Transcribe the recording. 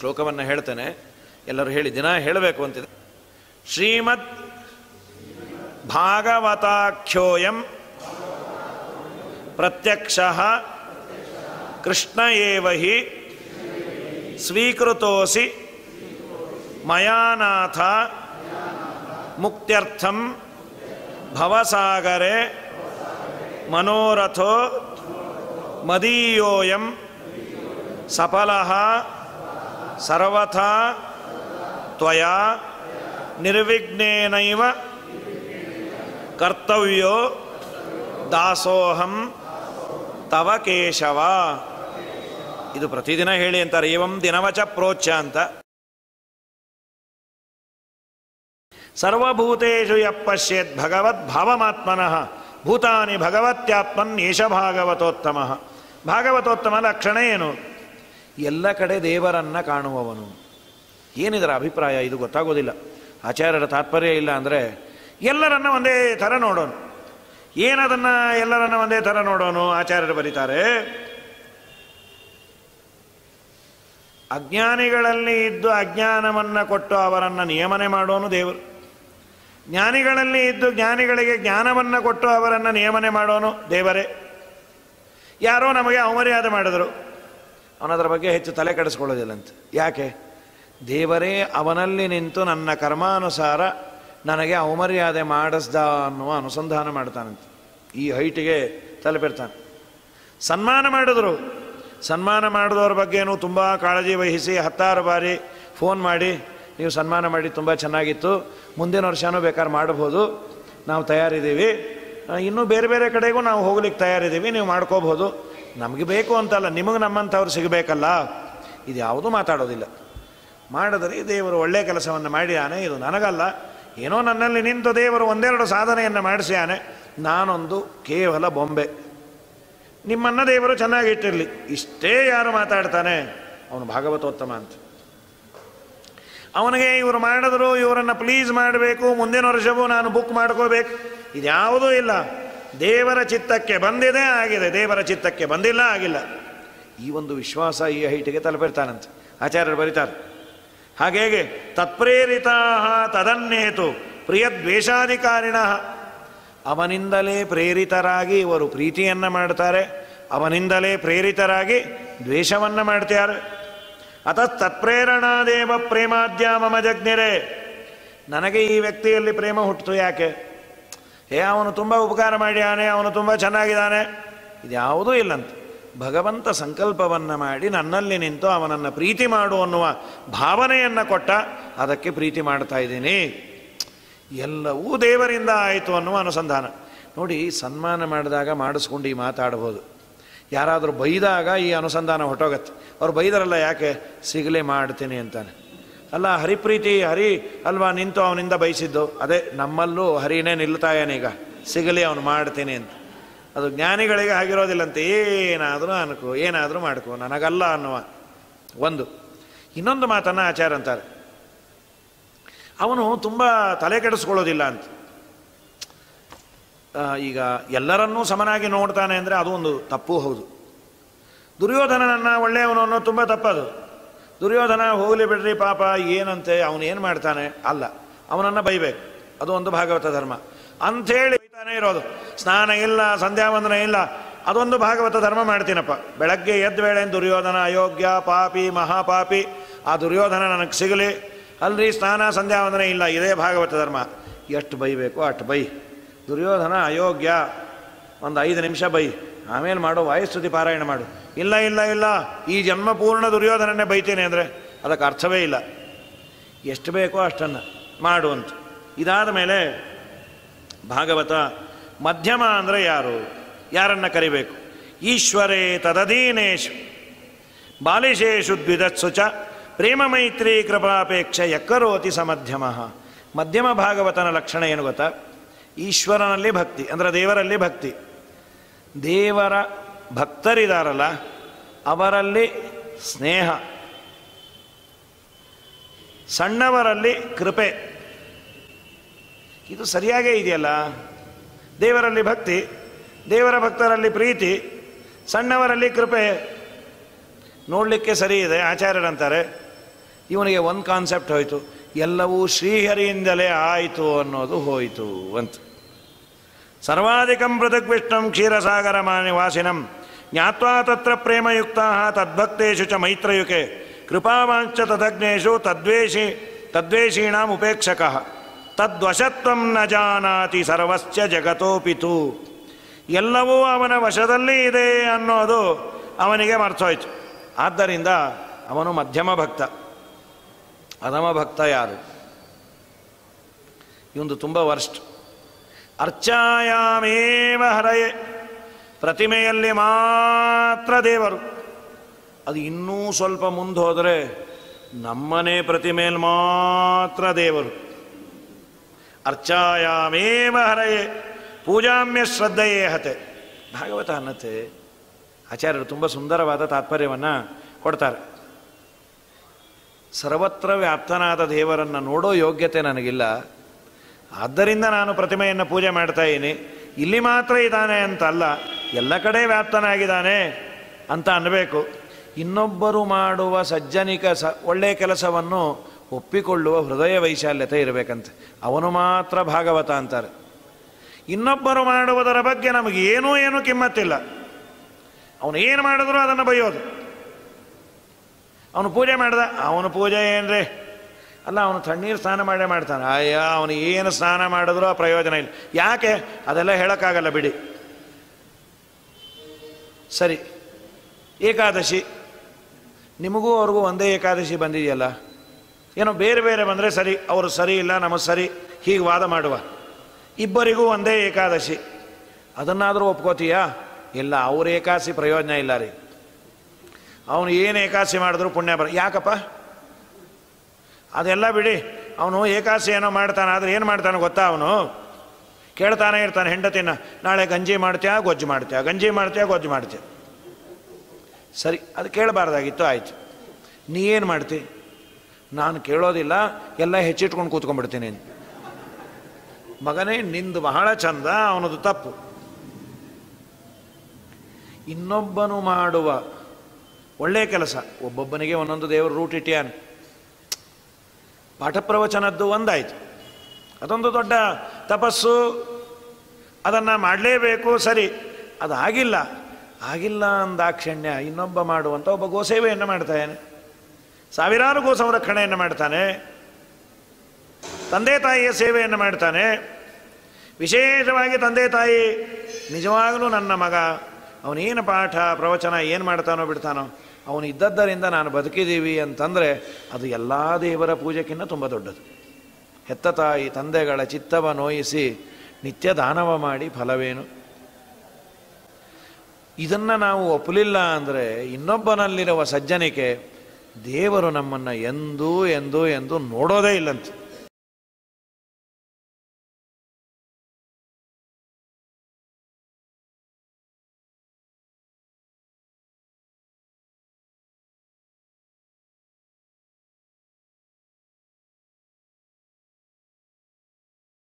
ಶ್ಲೋಕವನ್ನು ಹೇಳ್ತೇನೆ. ಎಲ್ಲರೂ ಹೇಳಿ, ದಿನ ಹೇಳಬೇಕು ಅಂತಿದೆ ಶ್ರೀಮದ್ ಭಾಗವತಾಖ್ಯೋಯಂ ಪ್ರತ್ಯಕ್ಷ ಕೃಷ್ಣ ಏವಹಿ ಸ್ವೀಕೃತೋಸಿ ಮಯಾನಾಥ ಮುಕ್ತ್ಯರ್ಥಂ ಭವಸಾಗರೆ ಮನೋರಥೋ ಮದೀಯೋಯಂ ಸಫಲಃ ಸರ್ವಥಾ ತ್ವಯಾ ನಿರ್ವಿಘ್ನೇನೈವ ಕರ್ತವ್ಯೋ ದಾಸೋಹಂ ತವ ಕೇಶವ. ಇದು ಪ್ರತಿದಿನ ಹೇಳಿ ಅಂತಾರೆ ಏವಂ ದಿನವಚ ಪ್ರೋಚ್ಯ ಅಂತ. ಸರ್ವಭೂತೇಷು ಯ ಪಶ್ಯೇತ್ ಭಗವದ್ ಭಾವಮಾತ್ಮನಃ, ಭೂತಾನಿ ಭಗವತ್ಯಾತ್ಮನ್ ಏಷ ಭಾಗವತೋತ್ತಮ ಭಾಗವತೋತ್ತಮ ಲಕ್ಷಣ ಏನು? ಎಲ್ಲ ಕಡೆ ದೇವರನ್ನ ಕಾಣುವವನು. ಏನಿದರ ಅಭಿಪ್ರಾಯ? ಇದು ಗೊತ್ತಾಗೋದಿಲ್ಲ. ಆಚಾರ್ಯರ ತಾತ್ಪರ್ಯ ಇಲ್ಲ ಅಂದರೆ ಎಲ್ಲರನ್ನ ಒಂದೇ ಥರ ನೋಡೋನು. ಏನದನ್ನು ಎಲ್ಲರನ್ನ ಒಂದೇ ಥರ ನೋಡೋನು ಆಚಾರ್ಯರು ಬರೀತಾರೆ? ಅಜ್ಞಾನಿಗಳಲ್ಲಿ ಇದ್ದು ಅಜ್ಞಾನವನ್ನು ಕೊಟ್ಟು ಅವರನ್ನು ನಿಯಮನೆ ಮಾಡೋನು ದೇವರು. ಜ್ಞಾನಿಗಳಲ್ಲಿ ಇದ್ದು ಜ್ಞಾನಿಗಳಿಗೆ ಜ್ಞಾನವನ್ನು ಕೊಟ್ಟು ಅವರನ್ನು ನಿಯಮನೆ ಮಾಡೋನು ದೇವರೇ. ಯಾರೋ ನಮಗೆ ಅವಮರ್ಯಾದೆ ಮಾಡಿದರು. ಅವನದರ ಬಗ್ಗೆ ಹೆಚ್ಚು ತಲೆ ಕೆಡಿಸ್ಕೊಳ್ಳೋದಿಲ್ಲಂತೆ ಯಾಕೆ? ದೇವರೇ, ಅವನಲ್ಲಿ ನಿಂತು ನನ್ನ ಕರ್ಮಾನುಸಾರ ನನಗೆ ಅವಮರ್ಯಾದೆ ಮಾಡಿಸ್ದ ಅನ್ನುವ ಅನುಸಂಧಾನ ಮಾಡ್ತಾನಂತೆ. ಈ ಹೈಟಿಗೆ ತಲುಪಿರ್ತಾನೆ. ಸನ್ಮಾನ ಮಾಡಿದ್ರು. ಸನ್ಮಾನ ಮಾಡಿದವ್ರ ಬಗ್ಗೆನೂ ತುಂಬ ಕಾಳಜಿ ವಹಿಸಿ ಹತ್ತಾರು ಬಾರಿ ಫೋನ್ ಮಾಡಿ, ನೀವು ಸನ್ಮಾನ ಮಾಡಿ, ತುಂಬ ಚೆನ್ನಾಗಿತ್ತು. ಮುಂದಿನ ವರ್ಷನೂ ಬೇಕಾದ್ರೆ ಮಾಡ್ಬೋದು ನಾವು ತಯಾರಿದ್ದೀವಿ. ಇನ್ನೂ ಬೇರೆ ಬೇರೆ ಕಡೆಗೂ ನಾವು ಹೋಗ್ಲಿಕ್ಕೆ ತಯಾರಿದ್ದೀವಿ. ನೀವು ಮಾಡ್ಕೋಬಹುದು. ನಮಗೆ ಬೇಕು ಅಂತಲ್ಲ, ನಿಮಗೆ ನಮ್ಮಂಥವ್ರು ಸಿಗಬೇಕಲ್ಲ? ಇದು ಯಾವುದೂ ಮಾತಾಡೋದಿಲ್ಲ. ಮಾಡಿದರೆ ದೇವರು ಒಳ್ಳೆಯ ಕೆಲಸವನ್ನು ಮಾಡಿಯಾನೆ ಇದು ನನಗಲ್ಲ. ಏನೋ ನನ್ನಲ್ಲಿ ನಿಂತು ದೇವರು ಒಂದೆರಡು ಸಾಧನೆಯನ್ನು ಮಾಡಿಸ್ಯಾನೆ ನಾನೊಂದು ಕೇವಲ ಬೊಂಬೆ. ನಿಮ್ಮನ್ನ ದೇವರು ಚೆನ್ನಾಗಿಟ್ಟಿರಲಿ ಇಷ್ಟೇ ಯಾರು ಮಾತಾಡ್ತಾನೆ? ಅವನು ಭಾಗವತೋತ್ತಮ ಅಂತ. ಅವನಿಗೆ ಇವರು ಮಾಡಿದ್ರು, ಇವರನ್ನು ಪ್ಲೀಸ್ ಮಾಡಬೇಕು, ಮುಂದಿನ ವರ್ಷವೂ ನಾನು ಬುಕ್ ಮಾಡ್ಕೋಬೇಕು. ಇದ್ಯಾವುದೂ ಇಲ್ಲ. ದೇವರ ಚಿತ್ತಕ್ಕೆ ಬಂದಿದೆ, ಆಗಿದೆ. ದೇವರ ಚಿತ್ತಕ್ಕೆ ಬಂದಿಲ್ಲ, ಆಗಿಲ್ಲ. ಈ ಒಂದು ವಿಶ್ವಾಸ ಈ ಹೈಟಿಗೆ ತಲುಪಿರ್ತಾನಂತೆ. ಆಚಾರ್ಯರು ಬರೀತಾರೆ. ಹಾಗೇಗೆ ತತ್ಪ್ರೇರಿತಾ ತದನ್ನೇತು ಪ್ರಿಯ ದ್ವೇಷಾಧಿಕಾರಿಣ ಅವನಿಂದಲೇ ಪ್ರೇರಿತರಾಗಿ ಇವರು ಪ್ರೀತಿಯನ್ನು ಮಾಡ್ತಾರೆ. ಅವನಿಂದಲೇ ಪ್ರೇರಿತರಾಗಿ ದ್ವೇಷವನ್ನು ಮಾಡ್ತಾರೆ ಅತ ತತ್ಪ್ರೇರಣಾದೇವ ಪ್ರೇಮಾದ್ಯ ಮಮ ಜಗ್ನಿರೇ ನನಗೆ ಈ ವ್ಯಕ್ತಿಯಲ್ಲಿ ಪ್ರೇಮ ಹುಟ್ಟಿತು ಯಾಕೆ? ಏ ಅವನು ತುಂಬ ಉಪಕಾರ ಮಾಡಿದಾನೆ ಅವನು ತುಂಬ ಚೆನ್ನಾಗಿದ್ದಾನೆ. ಇದ್ಯಾವುದೂ ಇಲ್ಲಂತೆ. ಭಗವಂತ ಸಂಕಲ್ಪವನ್ನು ಮಾಡಿ ನನ್ನಲ್ಲಿ ನಿಂತು ಅವನನ್ನು ಪ್ರೀತಿ ಮಾಡು ಅನ್ನುವ ಭಾವನೆಯನ್ನು ಕೊಟ್ಟ, ಅದಕ್ಕೆ ಪ್ರೀತಿ ಮಾಡ್ತಾ ಇದ್ದೀನಿ. ಎಲ್ಲವೂ ದೇವರಿಂದ ಆಯಿತು ಅನ್ನುವ ಅನುಸಂಧಾನ. ನೋಡಿ, ಸನ್ಮಾನ ಮಾಡಿದಾಗ ಮಾಡಿಸ್ಕೊಂಡು ಈ ಮಾತಾಡ್ಬೋದು. ಯಾರಾದರೂ ಬೈದಾಗ ಈ ಅನುಸಂಧಾನ ಹೊಟ್ಟೋಗತ್ತೆ. ಅವ್ರು ಬೈದರಲ್ಲ, ಯಾಕೆ? ಸಿಗಲೇ ಮಾಡ್ತೀನಿ ಅಂತಾನೆ. ಅಲ್ಲ, ಹರಿಪ್ರೀತಿ, ಹರಿ ಅಲ್ವಾ ನಿಂತು ಅವನಿಂದ ಬಯಸಿದ್ದು? ಅದೇ, ನಮ್ಮಲ್ಲೂ ಹರಿನೇ ನಿಲ್ತಾಯನೀಗ ಸಿಗಲಿ, ಅವನು ಮಾಡ್ತೀನಿ ಅಂತ. ಅದು ಜ್ಞಾನಿಗಳಿಗೆ ಆಗಿರೋದಿಲ್ಲಂತೆ ಏನಾದರೂ ಅನ್ಕು, ಏನಾದರೂ ಮಾಡ್ಕೋ, ನನಗಲ್ಲ ಅನ್ನುವ ಒಂದು. ಇನ್ನೊಂದು ಮಾತನ್ನು ಆಚಾರ ಅಂತಾರೆ. ಅವನು ತುಂಬ ತಲೆ ಕೆಡಿಸ್ಕೊಳ್ಳೋದಿಲ್ಲ ಅಂತ. ಈಗ ಎಲ್ಲರನ್ನೂ ಸಮನಾಗಿ ನೋಡ್ತಾನೆ ಅಂದರೆ ಅದು ಒಂದು ತಪ್ಪು ಹೌದು. ದುರ್ಯೋಧನನನ್ನು ಒಳ್ಳೆಯವನು ಅನ್ನೋದು ತುಂಬ ತಪ್ಪದು. ದುರ್ಯೋಧನ, ಹೋಗಲಿ ಬಿಡ್ರಿ ಪಾಪ, ಏನಂತೆ, ಅವನು ಏನು ಮಾಡ್ತಾನೆ? ಅಲ್ಲ, ಅವನನ್ನು ಬೈಬೇಕು. ಅದು ಒಂದು ಭಾಗವತ ಧರ್ಮ. ಅಂಥೇಳಿ ಬೈತಾನೆ ಇರೋದು. ಸ್ನಾನ ಇಲ್ಲ, ಸಂಧ್ಯಾವಂದನ ಇಲ್ಲ, ಅದೊಂದು ಭಾಗವತ ಧರ್ಮ ಮಾಡ್ತೀನಪ್ಪ. ಬೆಳಗ್ಗೆ ಎದ್ದ ವೇಳೆ ದುರ್ಯೋಧನ, ಅಯೋಗ್ಯ, ಪಾಪಿ, ಮಹಾಪಾಪಿ, ಆ ದುರ್ಯೋಧನ ನನಗೆ ಸಿಗಲಿ. ಅಲ್ರಿ, ಸ್ನಾನ, ಸಂಧ್ಯಾವಂದನೆ ಇಲ್ಲ, ಇದೇ ಭಾಗವತ ಧರ್ಮ. ಎಷ್ಟು ಬೈಬೇಕು, ಅಷ್ಟು ಬೈ. ದುರ್ಯೋಧನ, ಅಯೋಗ್ಯ, ಒಂದು ಐದು ನಿಮಿಷ ಬೈ. ಆಮೇಲೆ ಮಾಡು ವಾಯುಸ್ತುತಿ ಪಾರಾಯಣ ಮಾಡು. ಇಲ್ಲ ಇಲ್ಲ ಇಲ್ಲ, ಈ ಜನ್ಮ ಪೂರ್ಣ ದುರ್ಯೋಧನನ್ನೇ ಬೈತೇನೆ ಅಂದರೆ ಅದಕ್ಕೆ ಅರ್ಥವೇ ಇಲ್ಲ. ಎಷ್ಟು ಬೇಕೋ ಅಷ್ಟನ್ನು ಮಾಡು ಅಂತ. ಇದಾದ ಮೇಲೆ ಭಾಗವತ ಮಧ್ಯಮ ಅಂದರೆ ಯಾರು? ಯಾರನ್ನ ಕರಿಬೇಕು? ಈಶ್ವರೇ ತದಧೀನೇಶು. ಬಾಲಿಶೇಷು ದ್ವಿಧತ್ಸು ಚ ಪ್ರೇಮ ಮೈತ್ರಿ ಕೃಪಾಪೇಕ್ಷೆ ಎಕ್ಕರೋತಿ ಸ ಸಮಧ್ಯಮ. ಮಧ್ಯಮ ಭಾಗವತನ ಲಕ್ಷಣ ಏನು ಗೊತ್ತಾ? ಈಶ್ವರನಲ್ಲಿ ಭಕ್ತಿ, ಅಂದರೆ ದೇವರಲ್ಲಿ ಭಕ್ತಿ. ದೇವರ ಭಕ್ತರಿದಾರಲ್ಲ, ಅವರಲ್ಲಿ ಸ್ನೇಹ, ಸಣ್ಣವರಲ್ಲಿ ಕೃಪೆ. ಇದು ಸರಿಯಾಗೇ ಇದೆಯಲ್ಲ? ದೇವರಲ್ಲಿ ಭಕ್ತಿ, ದೇವರ ಭಕ್ತರಲ್ಲಿ ಪ್ರೀತಿ, ಸಣ್ಣವರಲ್ಲಿ ಕೃಪೆ. ನೋಡಲಿಕ್ಕೆ ಸರಿ ಇದೆ, ಆಚಾರ್ಯರಂತಾರೆ. ಇವನಿಗೆ ಒಂದು ಕಾನ್ಸೆಪ್ಟ್ ಹೋಯಿತು. ಎಲ್ಲವೂ ಶ್ರೀಹರಿಯಿಂದಲೇ ಆಯಿತು ಅನ್ನೋದು ಹೋಯಿತು ಅಂತ. ಸರ್ವಾಧಿಕಂ ಪೃಥಗ್ವಿಷ್ಣಂ ಕ್ಷೀರಸಾಗರ ನಿವಾಸಿನಂ ಜ್ಞಾತ್ವಾ ತತ್ರ ಪ್ರೇಮಯುಕ್ತ ತದ್ಭಕ್ತೇಶು ಚ ಮೈತ್ರಯುಕೆ. ಕೃಪಾವಾಂಚ ತದಗ್ನೇಶು ತದ್ವೇಷಿ ತದ್ವೇಷೀಣಾಂ ಉಪೇಕ್ಷಕ. ತದ್ವಶತ್ವಂ ನ ಜಾನಾತಿ ಸರ್ವಸ್ಯ ಜಗತೋಪಿತು. ಎಲ್ಲವೂ ಅವನ ವಶದಲ್ಲಿ ಇದೆ ಅನ್ನೋದು ಅವನಿಗೆ ಮರ್ತೋಯ್ತು ಆದ್ದರಿಂದ ಅವನು ಮಧ್ಯಮ ಭಕ್ತ. ಅಧಮ ಭಕ್ತ ಯಾರು? ಇವೊಂದು ತುಂಬ ವರ್ಸ್ಟ್ ಅರ್ಚಾಯಾಮೇವ ಹರಯೆ ಪ್ರತಿಮೆಯಲ್ಲಿ ಮಾತ್ರ ದೇವರು. ಅದು ಇನ್ನೂ ಸ್ವಲ್ಪ ಮುಂದೆ ಹೋದರೆ ನಮ್ಮನೆ ಪ್ರತಿಮೆಯಲ್ಲಿ ಮಾತ್ರ ದೇವರು. ಅರ್ಚಾಯಾಮೇವ ಹರಯೆ ಪೂಜಾಮ್ಯ ಶ್ರದ್ಧೆಯೇ ಹತೆ. ಭಾಗವತ ಅನ್ನತೆ ಆಚಾರ್ಯರು ತುಂಬ ಸುಂದರವಾದ ತಾತ್ಪರ್ಯವನ್ನು ಕೊಡ್ತಾರೆ. ಸರ್ವತ್ರ ವ್ಯಾಪ್ತನಾದ ದೇವರನ್ನು ನೋಡೋ ಯೋಗ್ಯತೆ ನನಗಿಲ್ಲ. ಆದ್ದರಿಂದ ನಾನು ಪ್ರತಿಮೆಯನ್ನು ಪೂಜೆ ಮಾಡ್ತಾ ಇದ್ದೀನಿ. ಇಲ್ಲಿ ಮಾತ್ರ ಇದ್ದಾನೆ ಅಂತಲ್ಲ, ಎಲ್ಲ ಕಡೆ ವ್ಯಾಪ್ತನಾಗಿದ್ದಾನೆ ಅಂತ ಅನ್ನಬೇಕು. ಇನ್ನೊಬ್ಬರು ಮಾಡುವ ಸಜ್ಜನಿಕ ಸ ಒಳ್ಳೆಯ ಕೆಲಸವನ್ನು ಒಪ್ಪಿಕೊಳ್ಳುವ ಹೃದಯ ವೈಶಾಲ್ಯತೆ ಇರಬೇಕಂತೆ. ಅವನು ಮಾತ್ರ ಭಾಗವತ ಅಂತಾರೆ. ಇನ್ನೊಬ್ಬರು ಮಾಡುವುದರ ಬಗ್ಗೆ ನಮಗೆ ಏನೂ ಏನೂ ಕಿಮ್ಮತ್ತಿಲ್ಲ. ಅವನು ಏನು ಮಾಡಿದ್ರು ಅದನ್ನು ಬೈಯೋದು ಅವನು ಪೂಜೆ ಮಾಡ್ದ, ಅವನು ಪೂಜೆ ಏನ್ರಿ? ಅಲ್ಲ, ಅವನು ತಣ್ಣೀರು ಸ್ನಾನ ಮಾಡೇ ಮಾಡ್ತಾನೆ. ಅಯ್ಯ, ಅವನು ಏನು ಸ್ನಾನ ಮಾಡಿದ್ರೂ ಆ ಪ್ರಯೋಜನ ಇಲ್ಲ. ಯಾಕೆ? ಅದೆಲ್ಲ ಹೇಳೋಕ್ಕಾಗಲ್ಲ, ಬಿಡಿ. ಸರಿ. ಏಕಾದಶಿ. ನಿಮಗೂ ಅವ್ರಿಗೂ ಒಂದೇ ಏಕಾದಶಿ ಬಂದಿದೆಯಲ್ಲ? ಏನೋ ಬೇರೆ ಬೇರೆ ಬಂದರೆ ಸರಿ, ಅವರು ಸರಿ ಇಲ್ಲ, ನಮಗೆ ಸರಿ, ಹೀಗೆ ವಾದ ಮಾಡುವ. ಇಬ್ಬರಿಗೂ ಒಂದೇ ಏಕಾದಶಿ. ಅದನ್ನಾದರೂ ಒಪ್ಕೋತೀಯಾ? ಇಲ್ಲ, ಅವ್ರ ಏಕಾದಶಿ ಪ್ರಯೋಜನ ಇಲ್ಲ ರೀ. ಅವನು ಏನು ಏಕಾದಶಿ ಮಾಡಿದ್ರು ಪುಣ್ಯ ಬರ ಯಾಕಪ್ಪ? ಅದೆಲ್ಲ ಬಿಡಿ. ಅವನು ಏಕಾದಶಿ ಏನೋ ಮಾಡ್ತಾನೆ, ಆದರೆ ಏನು ಮಾಡ್ತಾನೆ ಗೊತ್ತಾ ಅವನು? ಕೇಳ್ತಾನೆ ಇರ್ತಾನೆ ಹೆಂಡತಿನ, ನಾಳೆ ಗಂಜಿ ಮಾಡ್ತೀಯಾ, ಗೊಜ್ಜು ಮಾಡ್ತೀಯಾ? ಗಂಜಿ ಮಾಡ್ತೀಯಾ, ಗೊಜ್ಜು ಮಾಡ್ತೀಯ? ಸರಿ, ಅದು ಕೇಳಬಾರ್ದಾಗಿತ್ತು, ಆಯಿತು. ನೀ ಏನು ಮಾಡ್ತಿ? ನಾನು ಕೇಳೋದಿಲ್ಲ, ಎಲ್ಲ ಹೆಚ್ಚಿಟ್ಕೊಂಡು ಕೂತ್ಕೊಂಡ್ಬಿಡ್ತೀನಿ. ಮಗನೇ, ನಿಂದು ಬಹಳ ಚಂದ, ಅವನದು ತಪ್ಪು. ಇನ್ನೊಬ್ಬನು ಮಾಡುವ ಒಳ್ಳೆಯ ಕೆಲಸ, ಒಬ್ಬೊಬ್ಬನಿಗೆ ಒಂದೊಂದು ದೇವರು ರೂಟ್ ಇಟ್ಟಿಯಾನೆ ಪಾಠ ಪ್ರವಚನದ್ದು ಒಂದಾಯಿತು. ಅದೊಂದು ದೊಡ್ಡ ತಪಸ್ಸು. ಅದನ್ನು ಮಾಡಲೇಬೇಕು, ಸರಿ. ಅದು ಆಗಿಲ್ಲ. ಆಗಿಲ್ಲ ಅಂದಾಕ್ಷಣ್ಯ ಇನ್ನೊಬ್ಬ ಮಾಡುವಂಥ ಒಬ್ಬ ಗೋಸೇವೆಯನ್ನು ಮಾಡ್ತಾನೆ. ಸಾವಿರಾರು ಗೋ ಸಂರಕ್ಷಣೆಯನ್ನು ಮಾಡ್ತಾನೆ. ತಂದೆ ತಾಯಿಯ ಸೇವೆಯನ್ನು ಮಾಡ್ತಾನೆ. ವಿಶೇಷವಾಗಿ ತಂದೆ ತಾಯಿ, ನಿಜವಾಗಲೂ ನನ್ನ ಮಗ, ಅವನೇನು ಪಾಠ, ಪ್ರವಚನ ಏನು ಮಾಡ್ತಾನೋ ಬಿಡ್ತಾನೋ. ಅವನು ಇದ್ದದ್ದರಿಂದ ನಾನು ಬದುಕಿದ್ದೀವಿ ಅಂತಂದರೆ ಅದು ಎಲ್ಲ ದೇವರ ಪೂಜೆಕ್ಕಿಂತ ತುಂಬ ದೊಡ್ಡದು. ಹೆತ್ತ ತಾಯಿ, ತಂದೆಗಳ ಚಿತ್ತವ ನೋಯಿಸಿ ನಿತ್ಯ ದಾನವ ಮಾಡಿ ಫಲವೇನು? ಇದನ್ನು ನಾವು ಒಪ್ಪಲಿಲ್ಲ ಅಂದರೆ ಇನ್ನೊಬ್ಬನಲ್ಲಿರುವ ಸಜ್ಜನಿಕೆ ದೇವರು ನಮ್ಮನ್ನು ಎಂದೂ ಎಂದೂ, ಎಂದು ನೋಡೋದೇ ಇಲ್ಲಂತೆ.